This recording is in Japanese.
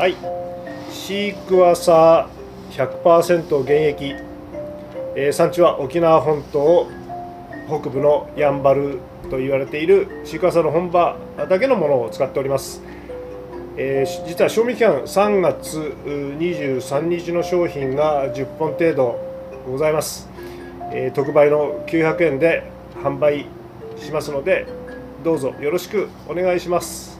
はい。シークワーサー100%現役、えー、産地は沖縄本島北部のやんばると言われているシークワーサーの本場だけのものを使っております。えー、実は賞味期間3月23日の商品が10本程度ございます、えー、特売の900円で販売しますのでどうぞよろしくお願いします。